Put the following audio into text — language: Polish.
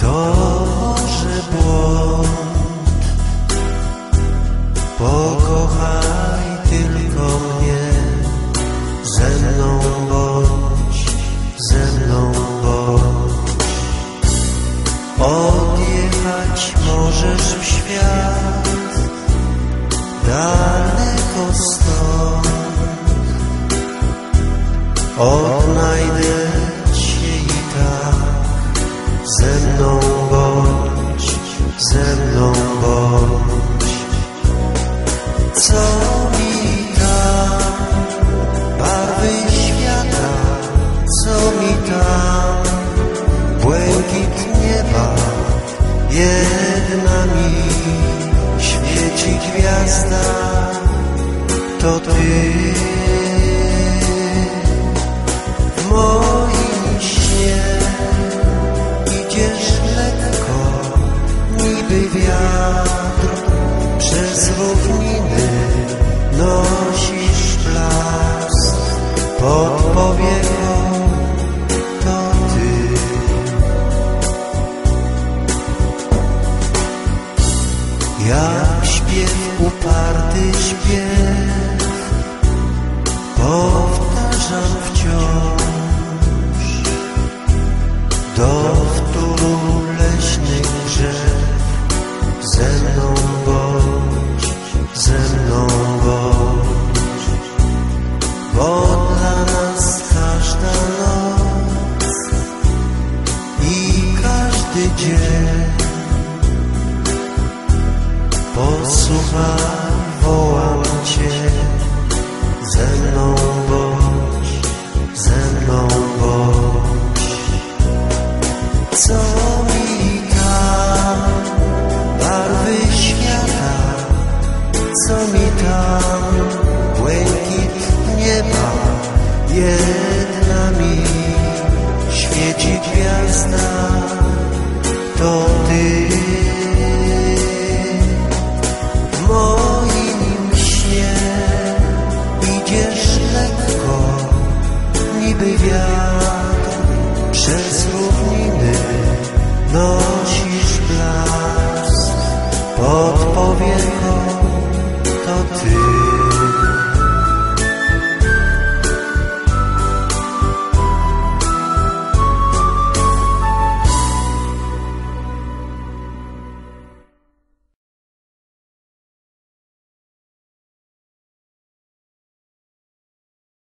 to, że błąd. Pokochaj tylko mnie. Ze mną bądź ze mną bądź. Odjechać możesz w świat daleko stąd. Odnajdę ze mną bądź, ze mną bądź. Co mi tam barwy świata, co mi tam błękit nieba, jedna mi świeci gwiazda, to Ty. Równiny nosisz blask pod powieką, to Ty. Jak śpiew, uparty śpiew, powtarzam każdy dzień Posłuchaj, wołam Cię, ze mną bądź, ze mną bądź. Co mi tam barwy świata, co mi tam błękit nieba, jedna mi świeci gwiazda, to Ty. W moim śnie idziesz lekko niby wiatr przez równiny nosisz blask pod powieką.